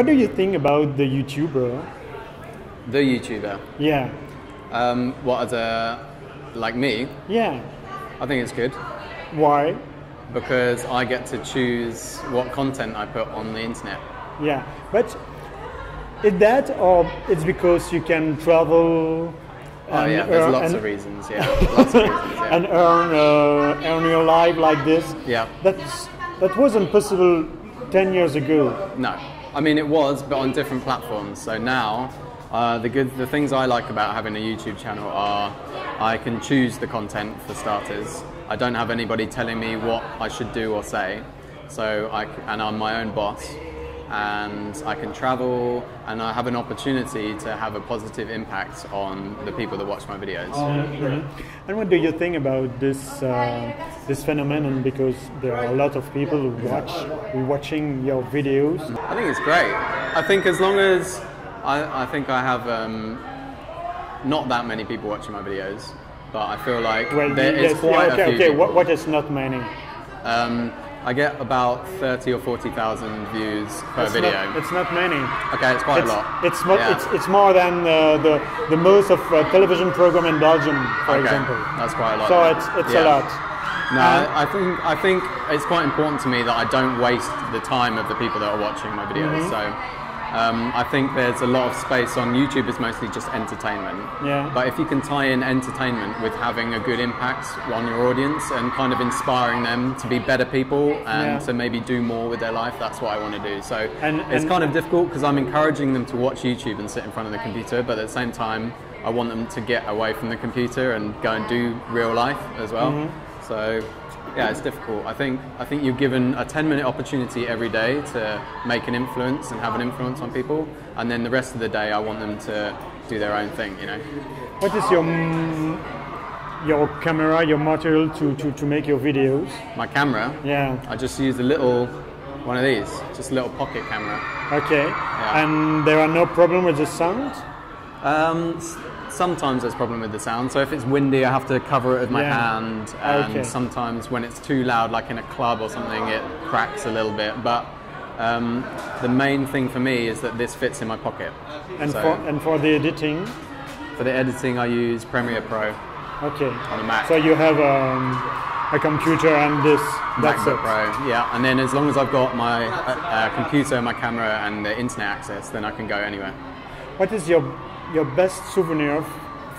What do you think about the YouTuber? The YouTuber. Yeah, Um, what as a like me? yeah. I think it's good Why? because I get to choose what content I put on the internet. Yeah, but is that or it's because you can travel? Oh yeah, there's earn- lots of reasons. Yeah, lots of reasons. Yeah. and earn uh, earn your life like this. Yeah. That's that wasn't possible ten years ago. No, I mean it was, but on different platforms. So now, uh, the good, the things I like about having a YouTube channel are I can choose the content for starters. I don't have anybody telling me what I should do or say. So I and I'm my own boss, and I can travel, and I have an opportunity to have a positive impact on the people that watch my videos. Mhm. And what do you think about this uh, this phenomenon? Because there are a lot of people who watch who watching your videos. I think it's great. I think as long as I, I think I have um, not that many people watching my videos, but I feel like Well, there is yes, quite yeah, okay, a few. okay. people. What, what is not many? Um, I get about thirty or forty thousand views per it's video. Not, it's not many. okay, it's quite it's, a lot. It's, mo- Yeah. it's, it's more than uh, the, the most of uh, television program in Belgium, for okay, example. that's quite a lot. So it's, it's a lot. No, And- I think I think it's quite important to me that I don't waste the time of the people that are watching my videos. Mm-hmm. So um, I think there's a lot of space on YouTube. Is mostly just entertainment. Yeah. But if you can tie in entertainment with having a good impact on your audience and kind of inspiring them to be better people and Yeah. to maybe do more with their life, that's what I want to do. So And- it's and- kind of difficult because I'm encouraging them to watch YouTube and sit in front of the computer, but at the same time, I want them to get away from the computer and go and do real life as well. Mm-hmm. So yeah, it's difficult. I think I think you're given a 10 minute opportunity every day to make an influence and have an influence on people, and then the rest of the day I want them to do their own thing. You know. What is your your camera, your material to, to, to make your videos? My camera, Yeah. I just use a little one of these, just a little pocket camera. Okay. Yeah. And there are no problem with the sound? Um, sometimes there's a problem with the sound. So if it's windy, I have to cover it with my Yeah. hand. And Okay. sometimes when it's too loud, like in a club or something, it cracks a little bit. But um, the main thing for me is that this fits in my pocket. And So- for and for the editing? For the editing, I use Premiere Pro Okay. on a Mac. So you have um, a computer and this. That's MacBook it. Pro, yeah. And then as long as I've got my uh, uh, computer, my camera, and the internet access, then I can go anywhere. What is your your best souvenir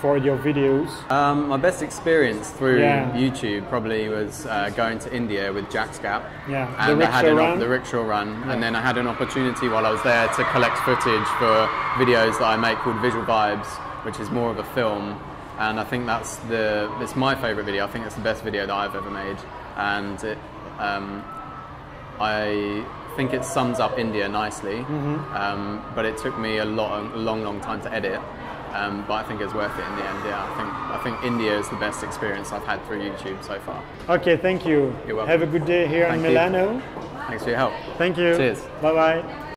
for your videos? Um, my best experience through Yeah. YouTube probably was uh, going to India with JacksGap. Yeah, and the I had rickshaw an, run. the rickshaw run, and then I had an opportunity while I was there to collect footage for videos that I make called Visual Vibes, which is more of a film. And I think that's the it's my favorite video. I think it's the best video that I've ever made, and it, um, I think it sums up India nicely. Mm-hmm. Um, but it took me a lot, a long, long time to edit. Um, but I think it's worth it in the end. Yeah, I think I think India is the best experience I've had through YouTube so far. Okay, thank you. You're welcome. Have a good day here Thank in you. Milano. Thanks for your help. Thank you. Cheers. Bye bye.